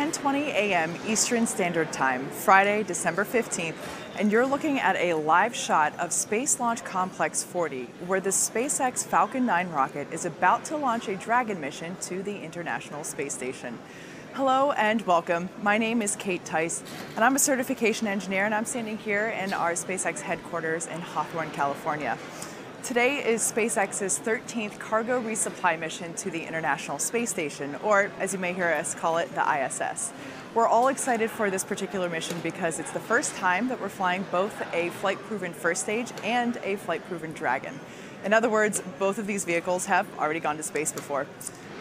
It's 10:20 a.m. Eastern Standard Time, Friday, December 15th, and you're looking at a live shot of Space Launch Complex 40, where the SpaceX Falcon 9 rocket is about to launch a Dragon mission to the International Space Station. Hello and welcome. My name is Kate Tice, and I'm a certification engineer, and I'm standing here in our SpaceX headquarters in Hawthorne, California. Today is SpaceX's 13th cargo resupply mission to the International Space Station, or as you may hear us call it, the ISS. We're all excited for this particular mission because it's the first time that we're flying both a flight-proven first stage and a flight-proven Dragon. In other words, both of these vehicles have already gone to space before.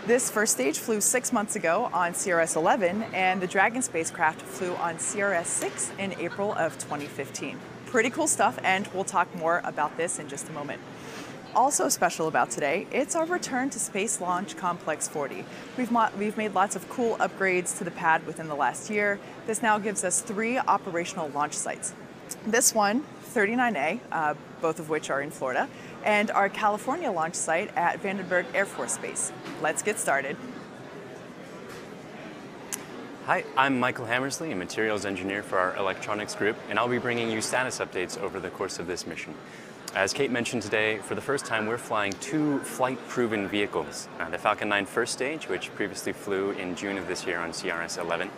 This first stage flew six months ago on CRS-11, and the Dragon spacecraft flew on CRS-6 in April of 2015. Pretty cool stuff, and we'll talk more about this in just a moment. Also special about today, it's our return to Space Launch Complex 40. We've, we've made lots of cool upgrades to the pad within the last year. This now gives us three operational launch sites. This one, 39A, uh, both of which are in Florida, and our California launch site at Vandenberg Air Force Base. Let's get started. Hi, I'm Michael Hammersley, a materials engineer for our electronics group, and I'll be bringing you status updates over the course of this mission. As Kate mentioned today, for the first time we're flying two flight-proven vehicles. Uh, the Falcon 9 first stage, which previously flew in June of this year on CRS-11,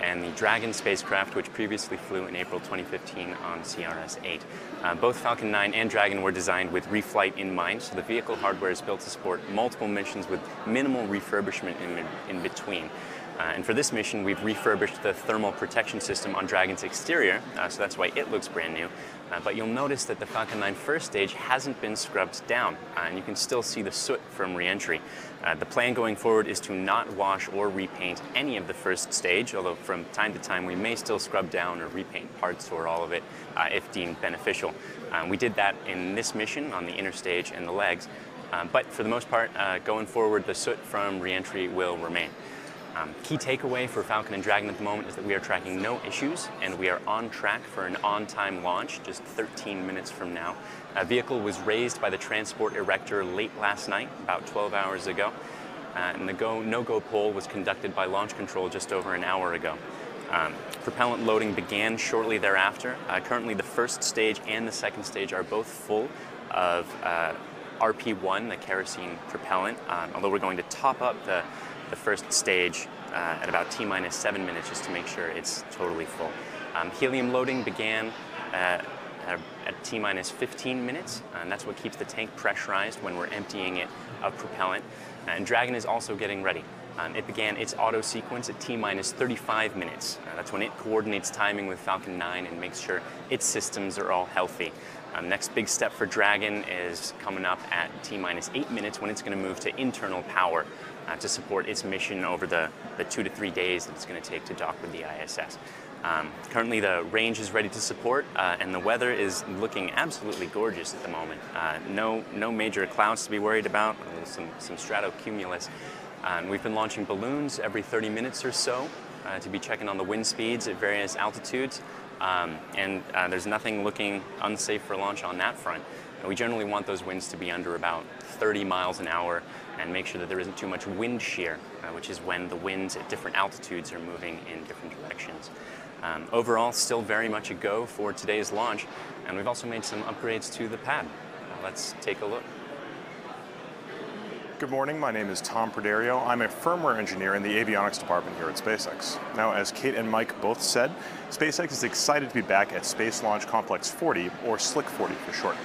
and the Dragon spacecraft, which previously flew in April 2015 on CRS-8. Uh, both Falcon 9 and Dragon were designed with reflight in mind, so the vehicle hardware is built to support multiple missions with minimal refurbishment in, in between. Uh, and for this mission, we've refurbished the thermal protection system on Dragon's exterior, uh, so that's why it looks brand new. Uh, but you'll notice that the Falcon 9 first stage hasn't been scrubbed down, uh, and you can still see the soot from reentry. Uh, the plan going forward is to not wash or repaint any of the first stage, although from time to time we may still scrub down or repaint parts or all of it uh, if deemed beneficial. we did that in this mission on the interstage and the legs, but for the most part, going forward, the soot from reentry will remain. Um, key takeaway for Falcon and Dragon at the moment is that we are tracking no issues and we are on track for an on-time launch just 13 minutes from now. A vehicle was raised by the transport erector late last night, about 12 hours ago, uh, and the go, no-go poll was conducted by launch control just over an hour ago. Um, propellant loading began shortly thereafter. Uh, currently the first stage and the second stage are both full of uh, RP1, the kerosene propellant, um, although we're going to top up the the first stage uh, at about T minus seven minutes just to make sure it's totally full. Um, helium loading began uh, at T minus 15 minutes, and that's what keeps the tank pressurized when we're emptying it of propellant. And Dragon is also getting ready. Um, it began its auto sequence at T minus 35 minutes. Uh, that's when it coordinates timing with Falcon 9 and makes sure its systems are all healthy. Um, next big step for Dragon is coming up at T minus 8 minutes when it's going to move to internal power uh, to support its mission over the, the two to three days that it's going to take to dock with the ISS. Um, currently the range is ready to support uh, and the weather is looking absolutely gorgeous at the moment. Uh, no, no major clouds to be worried about, some, some stratocumulus. Um, we've been launching balloons every 30 minutes or so uh, to be checking on the wind speeds at various altitudes. Um, and uh, there's nothing looking unsafe for launch on that front. we generally want those winds to be under about 30 miles an hour and make sure that there isn't too much wind shear, uh, which is when the winds at different altitudes are moving in different directions. Um, overall, still very much a go for today's launch, and we've also made some upgrades to the pad. Uh, let's take a look. Good morning, my name is Tom Praderio. I'm a firmware engineer in the avionics department here at SpaceX. Now, as Kate and Mike both said, SpaceX is excited to be back at Space Launch Complex 40, or SLIC 40 for short.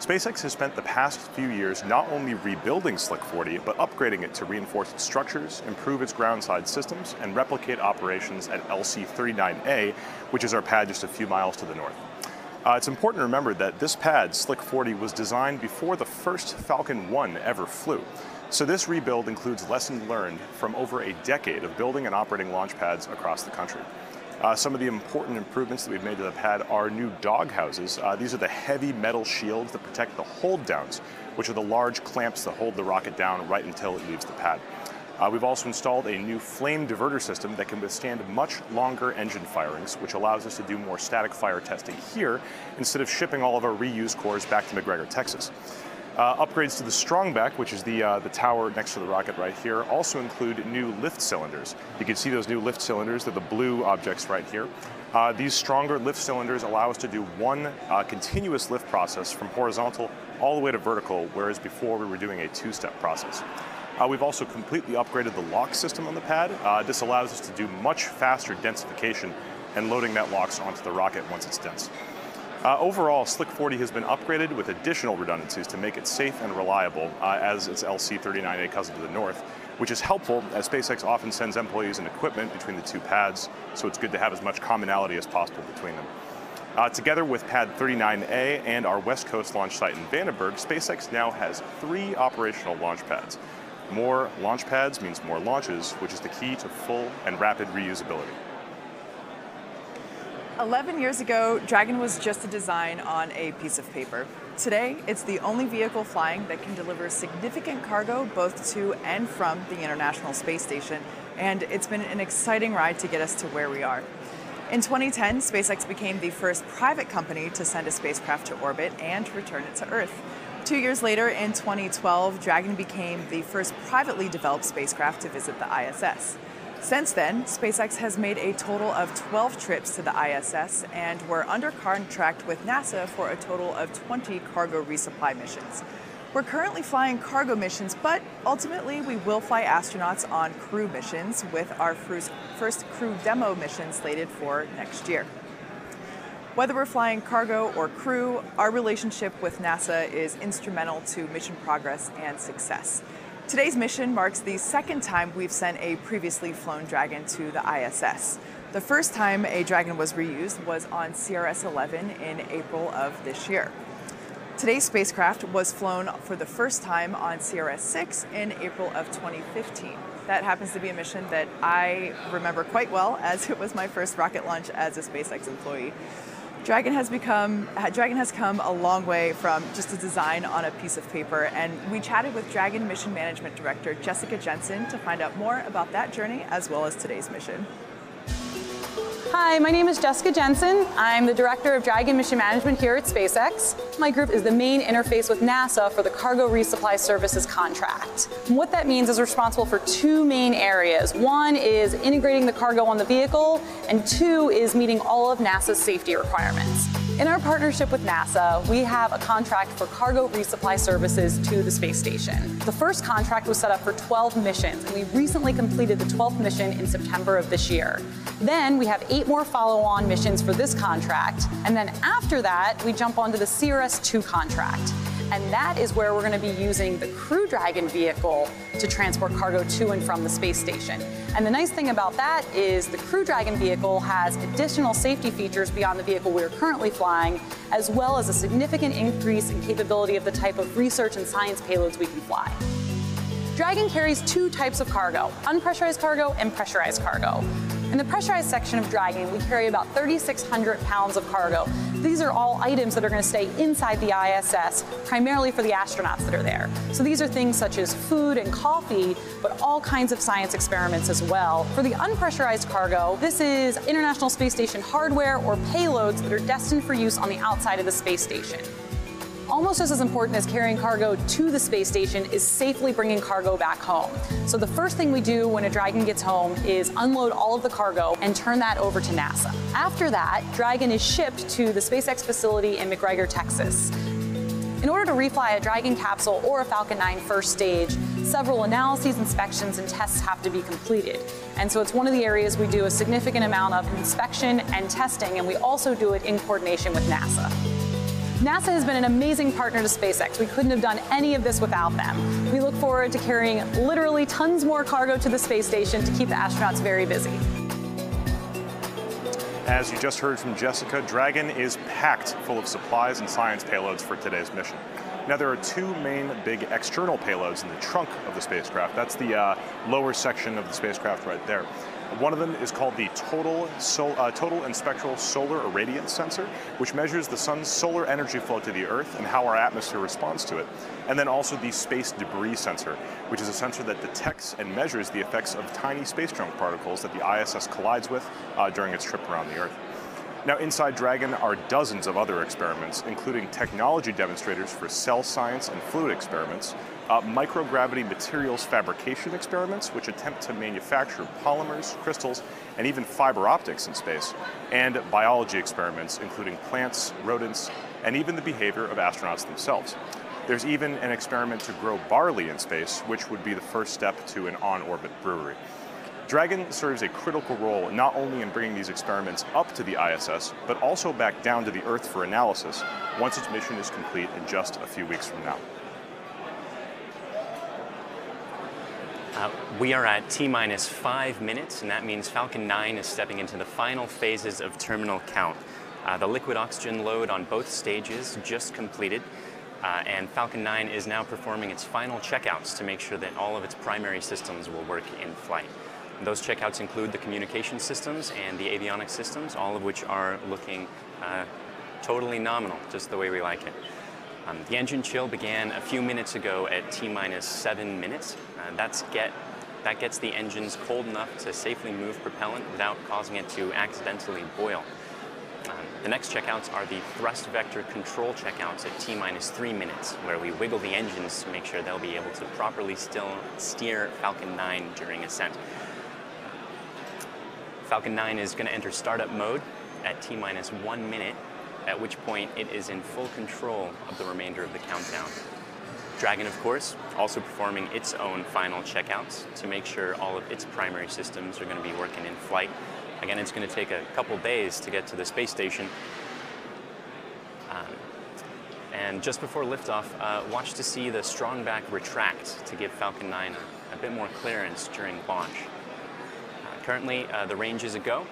SpaceX has spent the past few years not only rebuilding Slick 40, but upgrading it to reinforce its structures, improve its groundside systems, and replicate operations at LC-39A, which is our pad just a few miles to the north. Uh, it's important to remember that this pad, Slick 40, was designed before the first Falcon 1 ever flew. So this rebuild includes lessons learned from over a decade of building and operating launch pads across the country. Uh, some of the important improvements that we've made to the pad are new dog houses. Uh, these are the heavy metal shields that protect the hold downs, which are the large clamps that hold the rocket down right until it leaves the pad. Uh, we've also installed a new flame diverter system that can withstand much longer engine firings, which allows us to do more static fire testing here instead of shipping all of our reused cores back to McGregor, Texas. Uh, upgrades to the Strongback, which is the, uh, the tower next to the rocket right here, also include new lift cylinders. You can see those new lift cylinders, they're the blue objects right here. Uh, these stronger lift cylinders allow us to do one uh, continuous lift process from horizontal all the way to vertical, whereas before we were doing a two-step process. Uh, we've also completely upgraded the LOX system on the pad. Uh, this allows us to do much faster densification and loading that LOX onto the rocket once it's dense. Uh, overall, Slick 40 has been upgraded with additional redundancies to make it safe and reliable uh, as its LC-39A cousin to the north, which is helpful as SpaceX often sends employees and equipment between the two pads, so it's good to have as much commonality as possible between them. Uh, together with Pad 39A and our West Coast launch site in Vandenberg, SpaceX now has three operational launch pads. More launch pads means more launches, which is the key to full and rapid reusability. 11 years ago, Dragon was just a design on a piece of paper. Today, it's the only vehicle flying that can deliver significant cargo both to and from the International Space Station, and it's been an exciting ride to get us to where we are. In 2010, SpaceX became the first private company to send a spacecraft to orbit and return it to Earth. Two years later, in 2012, Dragon became the first privately developed spacecraft to visit the ISS. Since then, SpaceX has made a total of 12 trips to the ISS, and we're under contract with NASA for a total of 20 cargo resupply missions. We're currently flying cargo missions, but ultimately we will fly astronauts on crew missions with our first crew demo mission slated for next year. Whether we're flying cargo or crew, our relationship with NASA is instrumental to mission progress and success. Today's mission marks the second time we've sent a previously flown Dragon to the ISS. The first time a Dragon was reused was on CRS-11 in April of this year. Today's spacecraft was flown for the first time on CRS-6 in April of 2015. That happens to be a mission that I remember quite well as it was my first rocket launch as a SpaceX employee. Dragon has become Dragon has come a long way from just a design on a piece of paper, and we chatted with Dragon Mission Management Director Jessica Jensen to find out more about that journey as well as today's mission. Hi, my name is Jessica Jensen. I'm the Director of Dragon Mission Management here at SpaceX. My group is the main interface with NASA for the Cargo Resupply Services contract. And what that means is responsible for two main areas. One is integrating the cargo on the vehicle, and two is meeting all of NASA's safety requirements. In our partnership with NASA, we have a contract for cargo resupply services to the space station. The first contract was set up for 12 missions, and we recently completed the 12th mission in September of this year. Then we have eight more follow-on missions for this contract, and then after that, we jump onto the CRS-2 contract and that is where we're going to be using the Crew Dragon vehicle to transport cargo to and from the space station. And the nice thing about that is the Crew Dragon vehicle has additional safety features beyond the vehicle we're currently flying, as well as a significant increase in capability of the type of research and science payloads we can fly. Dragon carries two types of cargo, unpressurized cargo and pressurized cargo. In the pressurized section of Dragon, we carry about 3,600 pounds of cargo. These are all items that are going to stay inside the ISS, primarily for the astronauts that are there. So these are things such as food and coffee, but all kinds of science experiments as well. For the unpressurized cargo, this is International Space Station hardware or payloads that are destined for use on the outside of the space station. Almost just as important as carrying cargo to the space station is safely bringing cargo back home. So the first thing we do when a Dragon gets home is unload all of the cargo and turn that over to NASA. After that, Dragon is shipped to the SpaceX facility in McGregor, Texas. In order to refly a Dragon capsule or a Falcon 9 first stage, several analyses, inspections, and tests have to be completed. And so it's one of the areas we do a significant amount of inspection and testing, and we also do it in coordination with NASA. NASA has been an amazing partner to SpaceX. We couldn't have done any of this without them. We look forward to carrying literally tons more cargo to the space station to keep the astronauts very busy. As you just heard from Jessica, Dragon is packed full of supplies and science payloads for today's mission. Now there are two main big external payloads in the trunk of the spacecraft. That's the uh, lower section of the spacecraft right there. One of them is called the Total, Sol uh, Total and Spectral Solar Irradiance Sensor, which measures the sun's solar energy flow to the Earth and how our atmosphere responds to it. And then also the Space Debris Sensor, which is a sensor that detects and measures the effects of tiny space junk particles that the ISS collides with uh, during its trip around the Earth. Now, inside Dragon are dozens of other experiments, including technology demonstrators for cell science and fluid experiments, uh, microgravity materials fabrication experiments, which attempt to manufacture polymers, crystals, and even fiber optics in space, and biology experiments, including plants, rodents, and even the behavior of astronauts themselves. There's even an experiment to grow barley in space, which would be the first step to an on orbit brewery. Dragon serves a critical role not only in bringing these experiments up to the ISS, but also back down to the Earth for analysis once its mission is complete in just a few weeks from now. Uh, we are at T minus five minutes, and that means Falcon 9 is stepping into the final phases of terminal count. Uh, the liquid oxygen load on both stages just completed, uh, and Falcon 9 is now performing its final checkouts to make sure that all of its primary systems will work in flight. Those checkouts include the communication systems and the avionics systems, all of which are looking uh, totally nominal, just the way we like it. Um, the engine chill began a few minutes ago at T minus seven minutes. That's get, that gets the engines cold enough to safely move propellant without causing it to accidentally boil. Um, the next checkouts are the thrust vector control checkouts at T minus three minutes, where we wiggle the engines to make sure they'll be able to properly still steer Falcon 9 during ascent. Falcon 9 is going to enter startup mode at T minus one minute, at which point it is in full control of the remainder of the countdown. Dragon, of course, also performing its own final checkouts to make sure all of its primary systems are going to be working in flight. Again, it's going to take a couple days to get to the space station. Um, and just before liftoff, uh, watch to see the strong back retract to give Falcon 9 a, a bit more clearance during launch. Currently, uh, the range is a go.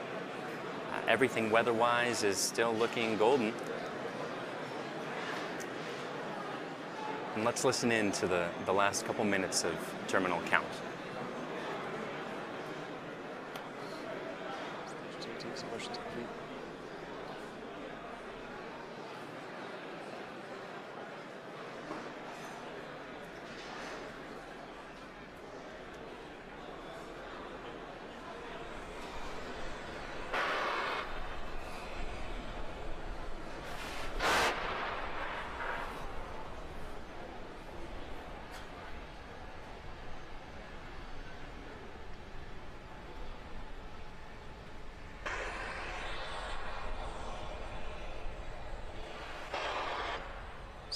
Uh, everything weather-wise is still looking golden. And let's listen in to the, the last couple minutes of terminal count.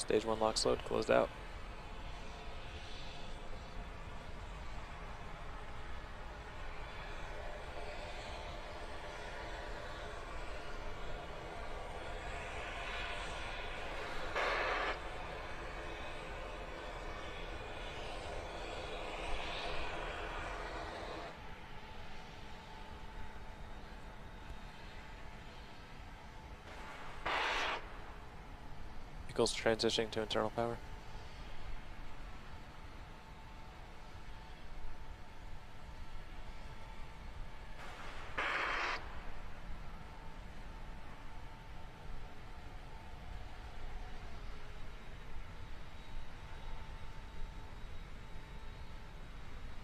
Stage 1 LOX load closed out. Vehicles transitioning to internal power.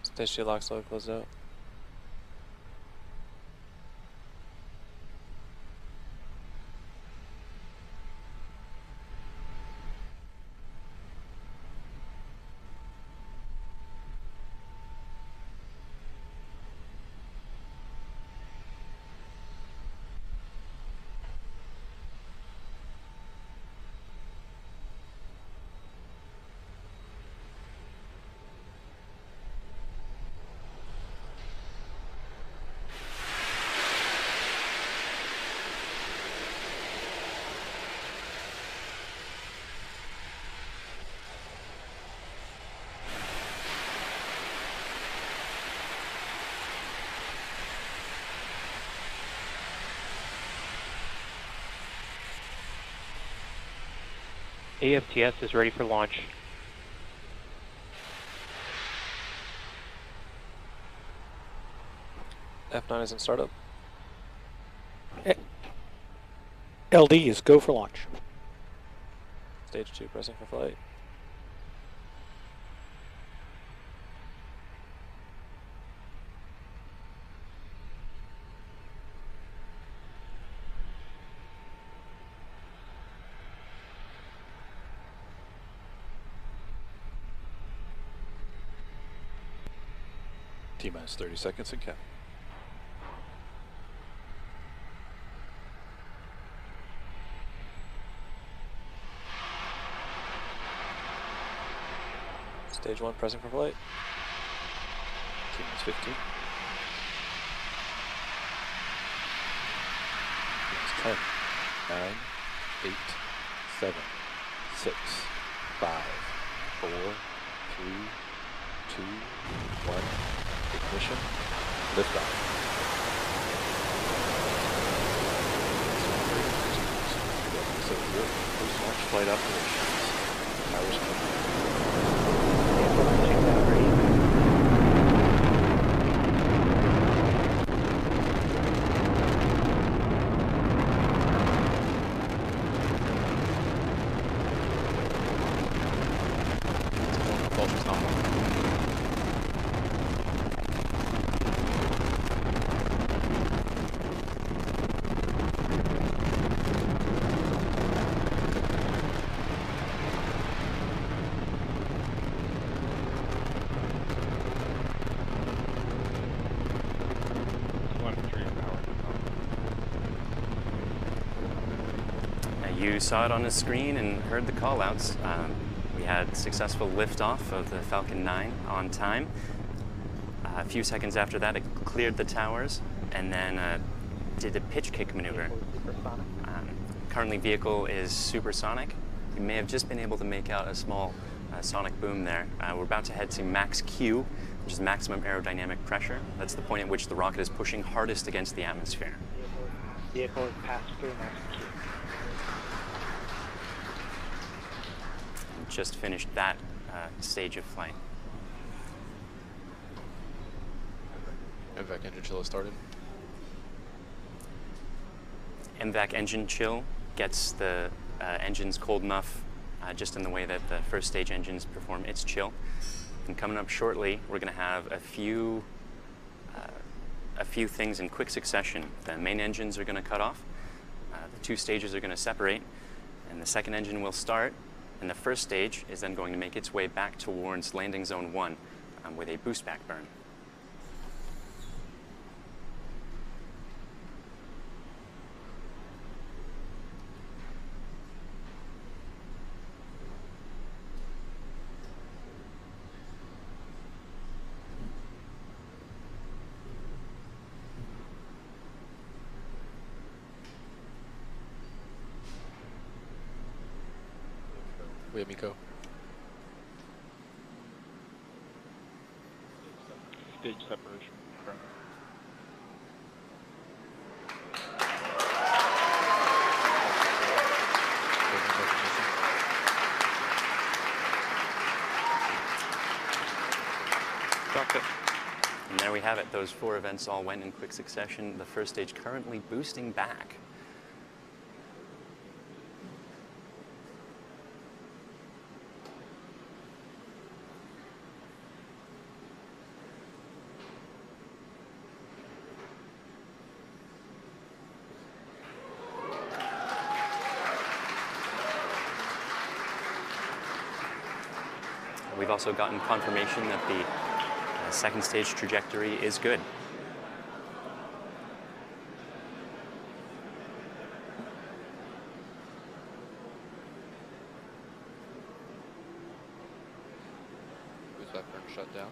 Stage 2 LOX load closed out. AFTS is ready for launch. F9 is in startup. LD is go for launch. Stage 2 pressing for flight. T minus 30 seconds and count. Stage one, pressing for flight. T minus 15. It's 10, 9, 8, 7, 6, 5, 4, 3, 2, 1. Ignition. Liftoff. So good. Post-launch flight operations. Towers complete. Vulture's nominal. You saw it on the screen and heard the callouts. Um, we had successful liftoff of the Falcon 9 on time. Uh, a few seconds after that, it cleared the towers and then uh, did a pitch kick maneuver. Um, currently, vehicle is supersonic. You may have just been able to make out a small uh, sonic boom there. Uh, we're about to head to max Q, which is maximum aerodynamic pressure. That's the point at which the rocket is pushing hardest against the atmosphere. Vehicle is passed through max Q. and just finished that uh, stage of flight. MVAC engine chill has started. MVAC engine chill gets the uh, engines cold enough uh, just in the way that the first stage engines perform its chill. And coming up shortly, we're going to have a few uh, a few things in quick succession. The main engines are going to cut off. Uh, the two stages are going to separate, and the second engine will start. And the first stage is then going to make its way back towards landing zone one um, with a boost back burn. We have MECO. Stage separation. confirmed. Cockpit. And there we have it. Those four events all went in quick succession. The first stage currently boosting back. We've also gotten confirmation that the uh, second stage trajectory is good. Boost back burn shut down.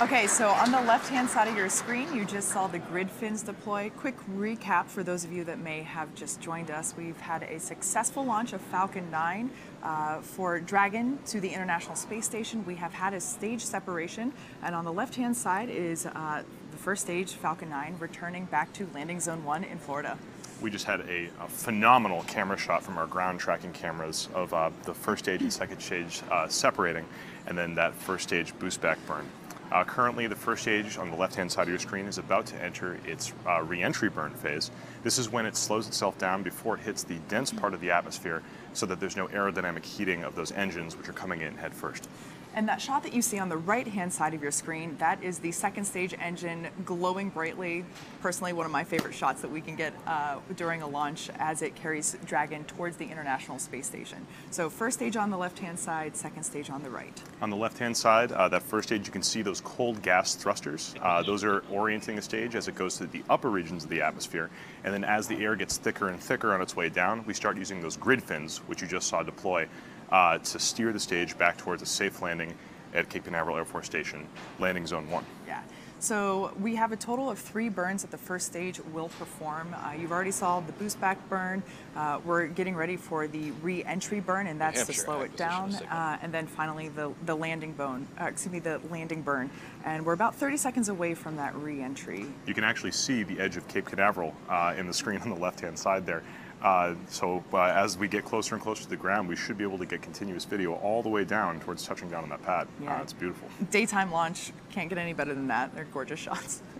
Okay, so on the left-hand side of your screen, you just saw the grid fins deploy. Quick recap for those of you that may have just joined us. We've had a successful launch of Falcon 9 uh, for Dragon to the International Space Station. We have had a stage separation, and on the left-hand side is uh, the first stage, Falcon 9, returning back to landing zone 1 in Florida. We just had a, a phenomenal camera shot from our ground tracking cameras of uh, the first stage and second stage uh, separating, and then that first stage boost back burn. Uh, currently, the first stage on the left-hand side of your screen is about to enter its uh, re-entry burn phase. This is when it slows itself down before it hits the dense part of the atmosphere so that there's no aerodynamic heating of those engines which are coming in head first. And that shot that you see on the right-hand side of your screen, that is the second stage engine glowing brightly. Personally, one of my favorite shots that we can get uh, during a launch as it carries Dragon towards the International Space Station. So first stage on the left-hand side, second stage on the right. On the left-hand side, uh, that first stage, you can see those cold gas thrusters. Uh, those are orienting the stage as it goes to the upper regions of the atmosphere. And then as the air gets thicker and thicker on its way down, we start using those grid fins, which you just saw deploy, uh, to steer the stage back towards a safe landing at Cape Canaveral Air Force Station, landing zone one. Yeah. So we have a total of three burns that the first stage will perform. Uh, you've already saw the boost back burn. Uh, we're getting ready for the re-entry burn, and that's to slow it down. Uh, and then finally the the landing bone, uh, excuse me, the landing burn. And we're about 30 seconds away from that re-entry. You can actually see the edge of Cape Canaveral uh, in the screen on the left-hand side there. Uh, so uh, as we get closer and closer to the ground, we should be able to get continuous video all the way down towards touching down on that pad. Yeah. Uh, it's beautiful. Daytime launch can't get any better than that. They're gorgeous shots.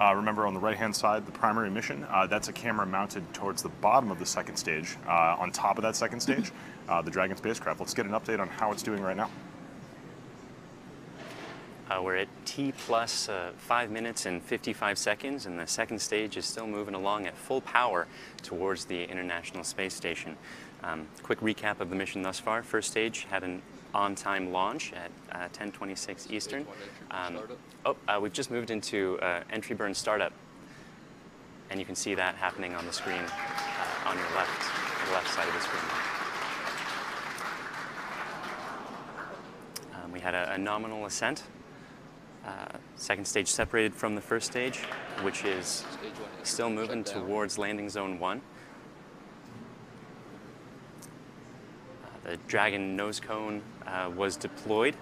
Uh, remember on the right-hand side, the primary mission, uh, that's a camera mounted towards the bottom of the second stage. Uh, on top of that second stage, uh, the Dragon spacecraft. Let's get an update on how it's doing right now. Uh, we're at T plus uh, 5 minutes and 55 seconds, and the second stage is still moving along at full power towards the International Space Station. Um, quick recap of the mission thus far. First stage had an on-time launch at uh, 10:26 Eastern. Um, oh, uh, we've just moved into uh, entry burn startup, and you can see that happening on the screen uh, on your left, the left side of the screen. Um, we had a, a nominal ascent. Uh, second stage separated from the first stage, which is still moving towards landing zone one. Uh, the Dragon nose cone uh, was deployed.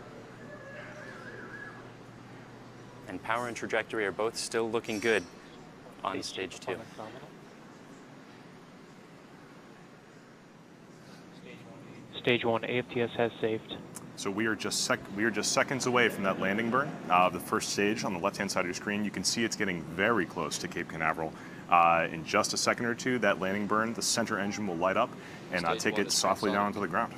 And power and trajectory are both still looking good on stage two. Stage one AFTS has safed. So we are just sec- we are just seconds away from that landing burn. Uh, the first stage on the left-hand side of your screen, you can see it's getting very close to Cape Canaveral. Uh, in just a second or two, that landing burn, the center engine will light up and uh, take it softly down to the ground.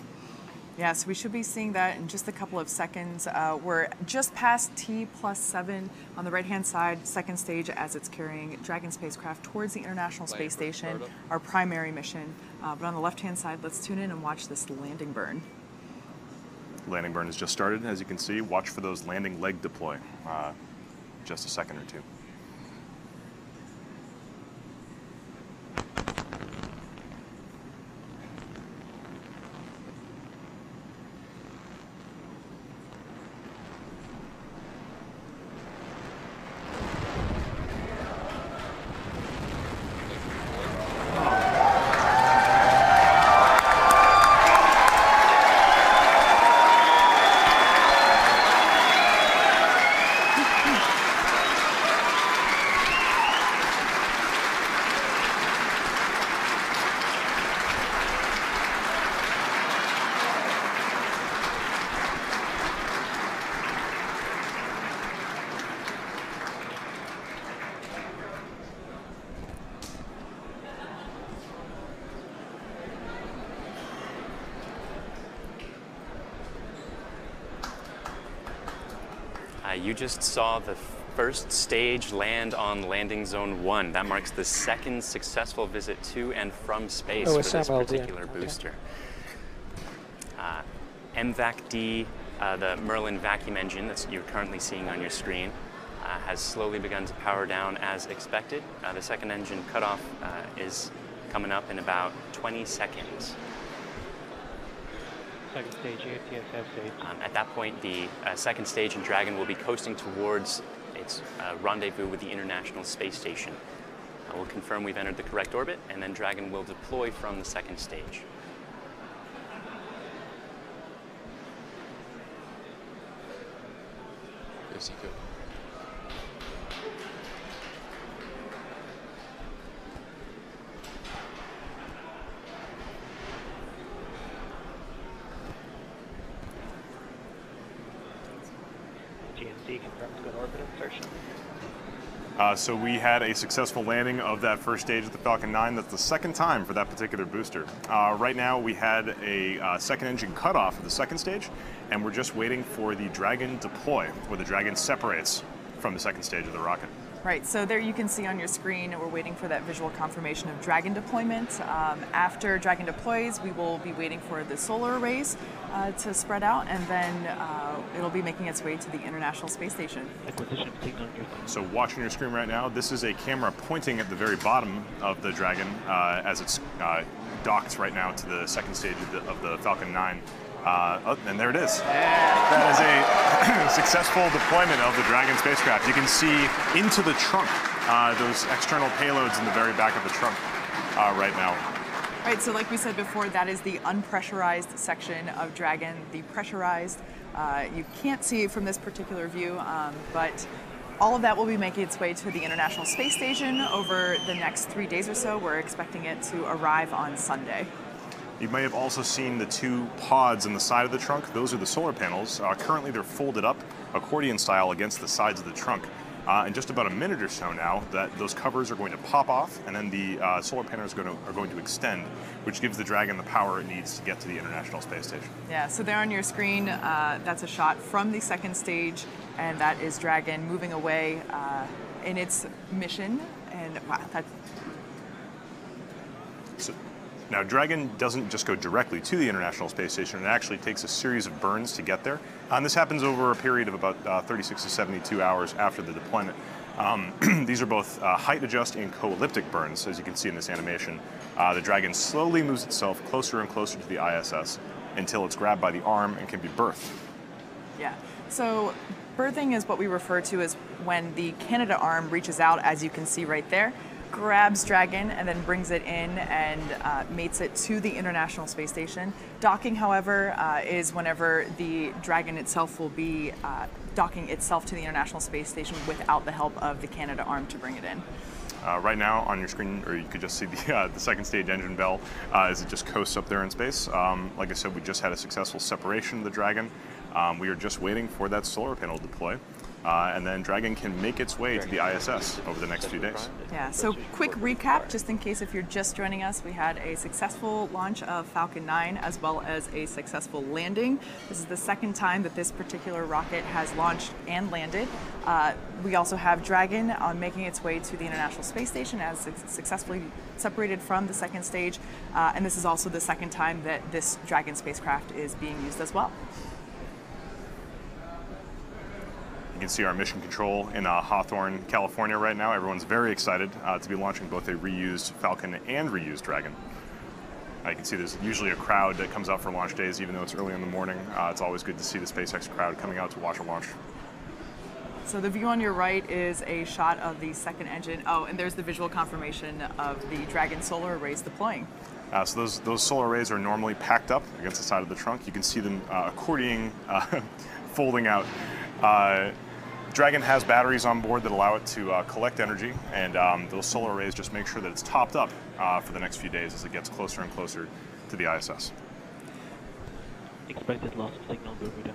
Yeah, so we should be seeing that in just a couple of seconds. Uh, we're just past T plus seven on the right-hand side, second stage as it's carrying Dragon spacecraft towards the International Space Station, our primary mission. Uh, but on the left-hand side, let's tune in and watch this landing burn. Landing burn has just started, as you can see. Watch for those landing leg deploy. Uh, just a second or two. You just saw the first stage land on landing zone one. That marks the second successful visit to and from space Oh, for this particular Okay. booster. Uh, MVAC-D, uh, the Merlin vacuum engine that you're currently seeing on your screen, uh, has slowly begun to power down as expected. Uh, the second engine cutoff uh, is coming up in about 20 seconds. Second stage AFTS has safed. Um, at that point, the uh, second stage in Dragon will be coasting towards its uh, rendezvous with the International Space Station. Uh, we'll confirm we've entered the correct orbit, and then Dragon will deploy from the second stage. Yes, you go. GNC confirms good orbit insertion. Uh, so we had a successful landing of that first stage of the Falcon 9. That's the second time for that particular booster. Uh, right now we had a uh, second engine cutoff of the second stage, and we're just waiting for the Dragon deploy, where the Dragon separates from the second stage of the rocket. Right, so there you can see on your screen, we're waiting for that visual confirmation of Dragon deployment. Um, after Dragon deploys, we will be waiting for the solar arrays uh, to spread out, and then uh, it'll be making its way to the International Space Station. Acquisition of signal near So watching your screen right now, this is a camera pointing at the very bottom of the Dragon uh, as it's uh, docked right now to the second stage of the, of the Falcon 9. Uh, oh, and there it is. That is a successful deployment of the Dragon spacecraft. You can see into the trunk, uh, those external payloads in the very back of the trunk uh, right now. Right, so like we said before, that is the unpressurized section of Dragon. The pressurized, uh, you can't see from this particular view, um, but all of that will be making its way to the International Space Station over the next three days or so. We're expecting it to arrive on Sunday. You may have also seen the two pods on the side of the trunk. Those are the solar panels. Uh, currently, they're folded up accordion style against the sides of the trunk. Uh, in just about a minute or so now, that those covers are going to pop off, and then the uh, solar panels are going, to, are going to extend, which gives the Dragon the power it needs to get to the International Space Station. Yeah, so there on your screen, uh, that's a shot from the second stage, and that is Dragon moving away uh, in its mission. And wow, that, So, now, Dragon doesn't just go directly to the International Space Station. It actually takes a series of burns to get there. And this happens over a period of about uh, 36 to 72 hours after the deployment. Um, these are both uh, height adjust and co-elliptic burns, as you can see in this animation. Uh, the Dragon slowly moves itself closer and closer to the ISS until it's grabbed by the arm and can be berthed. yeah. So berthing is what we refer to as when the Canadarm reaches out, as you can see right there, grabs Dragon and then brings it in and uh, mates it to the International Space Station. Docking, however, uh, is whenever the Dragon itself will be uh, docking itself to the International Space Station without the help of the Canadarm to bring it in. Uh, right now on your screen, or you could just see the, uh, the second stage engine bell uh, as it just coasts up there in space. Um, like I said, we just had a successful separation of the Dragon. Um, we are just waiting for that solar panel to deploy. Uh, and then Dragon can make its way to the ISS over the next few days. Yeah, so quick recap, just in case if you're just joining us, we had a successful launch of Falcon 9 as well as a successful landing. This is the second time that this particular rocket has launched and landed. Uh, we also have Dragon on making its way to the International Space Station as su- successfully separated from the second stage. Uh, and this is also the second time that this Dragon spacecraft is being used as well. You can see our mission control in uh, Hawthorne, California right now. Everyone's very excited uh, to be launching both a reused Falcon and reused Dragon. Uh, you can see there's usually a crowd that comes out for launch days, even though it's early in the morning. Uh, it's always good to see the SpaceX crowd coming out to watch a launch. So the view on your right is a shot of the second engine. Oh, and there's the visual confirmation of the Dragon solar arrays deploying. Uh, so those, those solar arrays are normally packed up against the side of the trunk. You can see them uh, accordioning, uh, folding out. Dragon has batteries on board that allow it to uh, collect energy, and um, those solar arrays just make sure that it's topped up uh, for the next few days as it gets closer and closer to the ISS. Expected loss of signal, Bermuda.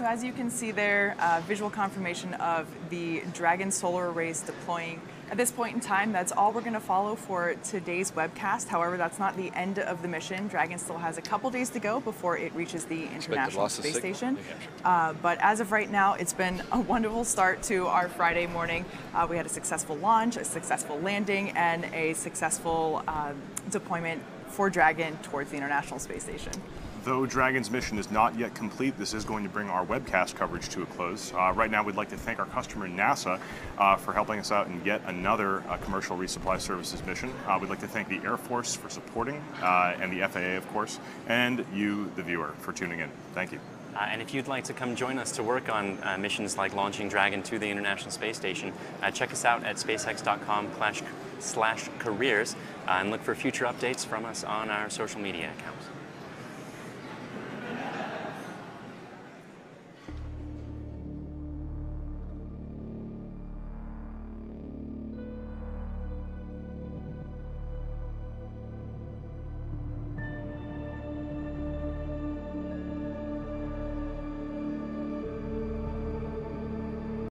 So as you can see there, uh, visual confirmation of the Dragon solar arrays deploying. At this point in time, that's all we're going to follow for today's webcast. However, that's not the end of the mission. Dragon still has a couple days to go before it reaches the International Space Station. Uh, but as of right now, it's been a wonderful start to our Friday morning. Uh, we had a successful launch, a successful landing, and a successful uh, deployment for Dragon towards the International Space Station. Though Dragon's mission is not yet complete, this is going to bring our webcast coverage to a close. Uh, right now, we'd like to thank our customer NASA uh, for helping us out in yet another uh, commercial resupply services mission. Uh, we'd like to thank the Air Force for supporting, uh, and the FAA, of course, and you, the viewer, for tuning in. Thank you. Uh, and if you'd like to come join us to work on uh, missions like launching Dragon to the International Space Station, uh, check us out at spacex.com slash careers uh, and look for future updates from us on our social media accounts.